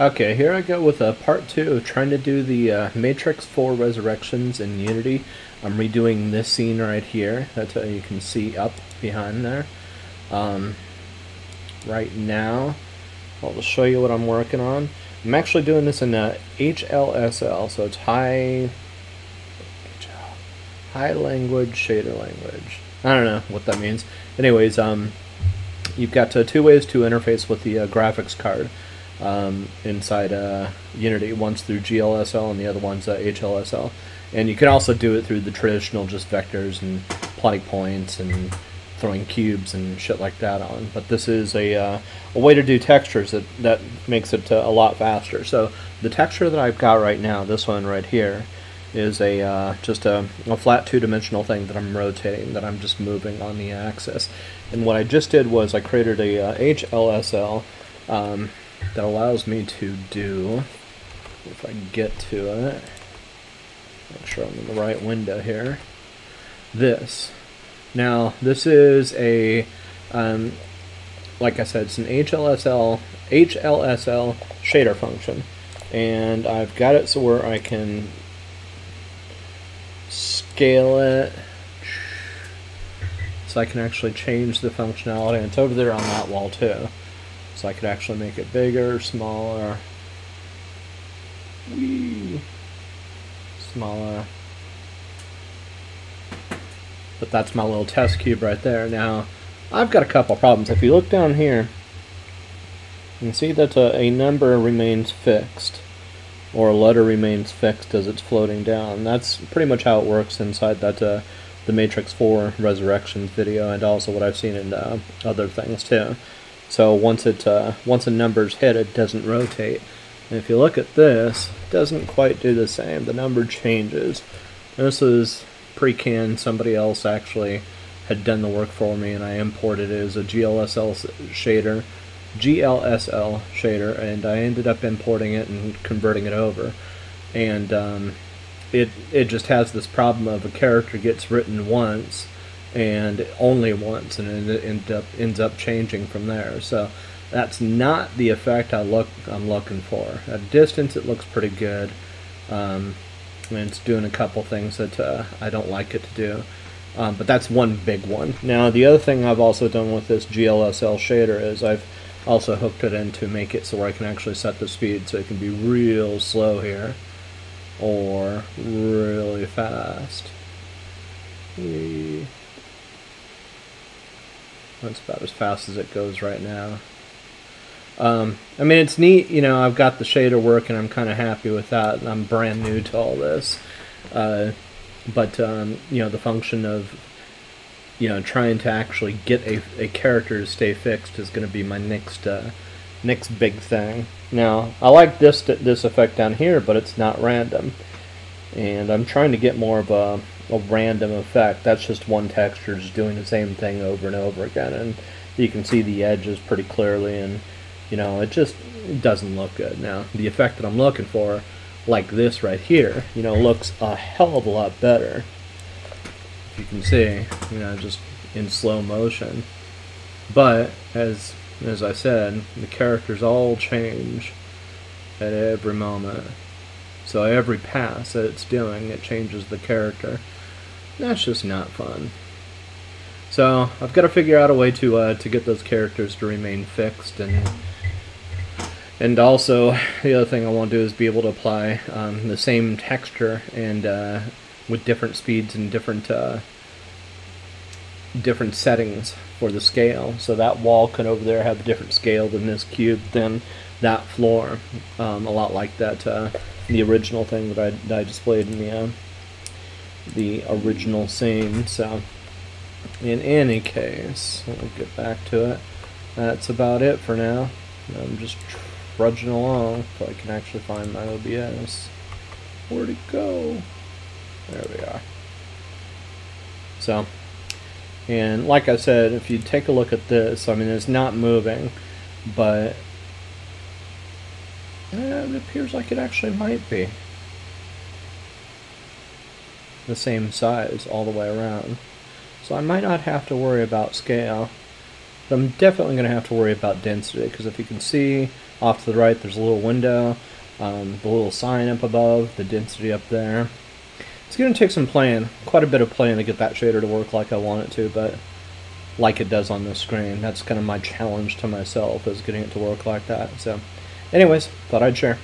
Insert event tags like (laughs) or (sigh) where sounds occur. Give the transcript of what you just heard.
Okay, here I go with a part two of trying to do the uh, Matrix 4 Resurrections in Unity. I'm redoing this scene right here that uh, you can see up behind there. Um, right now, I'll just show you what I'm working on. I'm actually doing this in uh, HLSL, so it's high, high language shader language. I don't know what that means. Anyways, um, you've got uh, two ways to interface with the uh, graphics card um, inside uh, Unity. One's through GLSL and the other one's uh, HLSL. And you can also do it through the traditional just vectors and plotting points and throwing cubes and shit like that on. But this is a, uh, a way to do textures that, that makes it uh, a lot faster. So the texture that I've got right now, this one right here, is a uh, just a, a flat two-dimensional thing that I'm rotating, that I'm just moving on the axis. And what I just did was I created a HLSL uh, um, that allows me to do, if I get to it, make sure I'm in the right window here, this. Now, this is a, um, like I said, it's an HLSL, HLSL shader function. And I've got it so where I can scale it so I can actually change the functionality. And it's over there on that wall too. So I could actually make it bigger, smaller, wee, smaller. But that's my little test cube right there. Now, I've got a couple problems. If you look down here, you can see that a, a number remains fixed, or a letter remains fixed as it's floating down. That's pretty much how it works inside that uh, the Matrix 4 Resurrections video, and also what I've seen in uh, other things too. So once it uh, once a number's hit, it doesn't rotate. And if you look at this, it doesn't quite do the same. The number changes. This is pre-canned. Somebody else actually had done the work for me, and I imported it as a GLSL shader, GLSL shader, and I ended up importing it and converting it over. And um, it it just has this problem of a character gets written once and only once, and it end up ends up changing from there. So that's not the effect I look I'm looking for. At distance, it looks pretty good, um, and it's doing a couple things that uh, I don't like it to do. Um, but that's one big one. Now the other thing I've also done with this GLSL shader is I've also hooked it in to make it so where I can actually set the speed so it can be real slow here or really fast. That's about as fast as it goes right now. Um, I mean, it's neat, you know, I've got the shader work and I'm kind of happy with that, I'm brand new to all this. Uh, but, um, you know, the function of, you know, trying to actually get a, a character to stay fixed is going to be my next, uh, next big thing. Now, I like this, this effect down here, but it's not random. And I'm trying to get more of a, a random effect. That's just one texture just doing the same thing over and over again. And you can see the edges pretty clearly and you know, it just doesn't look good. Now, the effect that I'm looking for, like this right here, you know, looks a hell of a lot better. If you can see, you know, just in slow motion. But, as, as I said, the characters all change at every moment. So every pass that it's doing, it changes the character. That's just not fun. So I've got to figure out a way to uh, to get those characters to remain fixed and and also (laughs) the other thing I want to do is be able to apply um, the same texture and uh, with different speeds and different uh, different settings for the scale. So that wall can over there have a different scale than this cube than that floor. Um, a lot like that uh, the original thing that I, that I displayed in the uh, the original scene. So, in any case, we'll get back to it. That's about it for now. I'm just trudging along so I can actually find my OBS. Where'd it go? There we are. So, and like I said, if you take a look at this, I mean, it's not moving, but it appears like it actually might be. The same size all the way around. So I might not have to worry about scale. But I'm definitely going to have to worry about density, because if you can see, Off to the right, there's a little window, um, the little sign up above, the density up there. It's going to take some playing, quite a bit of playing to get that shader to work like I want it to, but like it does on this screen. That's kind of my challenge to myself, is getting it to work like that. So, anyways, thought I'd share.